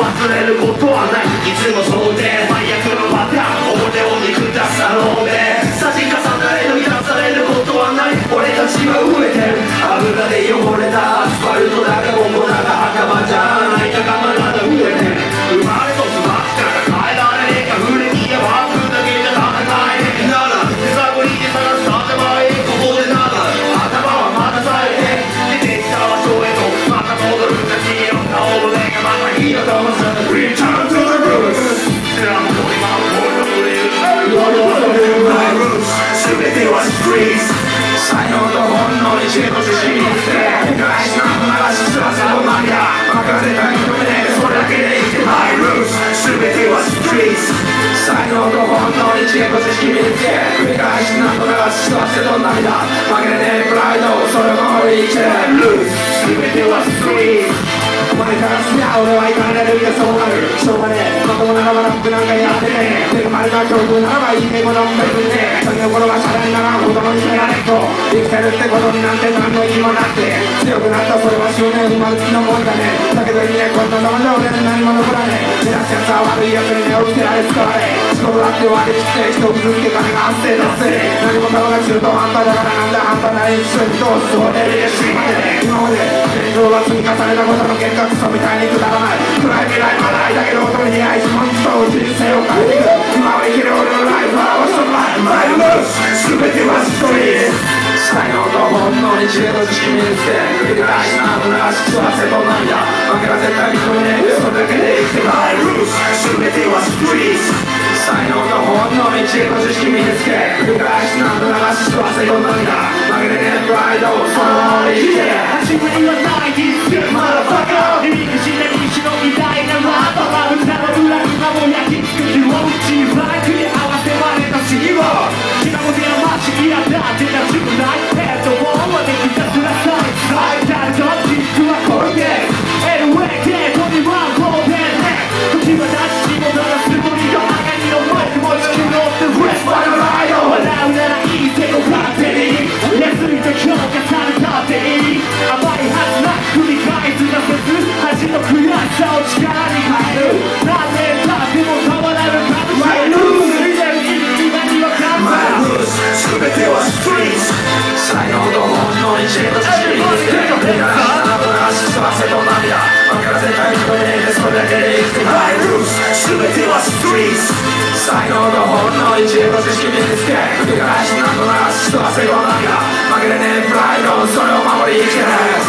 忘れることはない。いつもそうで最悪のパターン。表を見下すあの目本能に知恵と知識につけ繰り返し何度流しすらさを涙任せた認めねえそれだけで生きて My roots 全てはストリート才能と本能に知恵と知識につけ繰り返し何度流しすらせと涙負けねえプライドそれを守り生きて Roots 俺は行かれるよそうなるしょうがねえまともなラバラップなんかやってねえ恵まれた境遇ならばいいけもの別にねそういう頃はシャレにならんほどのいじめられっ子生きてるってことになんて何の意味もなくて強くなったそれは執念生まれつきのもんだねだけどいいねこんなままじゃ俺に何も残らねえ目指すやつは悪いやつに目をつけられ使われ仕事だって割り切って人を傷つけ金が安定だせ何もかもが中途半端だからなない一緒にどうする俺で死まで今まで現状が積み重ねたことの結果クソみたいにくだらない暗い未来はないだけど音に似合い本当人生を変えていく今を生きる俺のライフはわしのライフマイル全てはストーリー才能と本能に知恵と知識身につけ繰り返し何度流し吸わせと涙負けは絶対認めねえそれだけで生きてマイル全てはストーロー気まぐれな街に当たってた自分ライヘッドをまでひたすらさえ最大のキックはこれで LAK トニワンゴールデン時は出し戻すつもりが赤にのマイクも地球のってウェスパのライオン笑うならいいけど勝手に安いと評価されたっていい甘いはずな繰り返す挫折恥と悔しさを力に変え才能のほんの一部知識身につけ繰り返しなくなら人は成功なんだ負けれねえプライドそれを守り生きてる。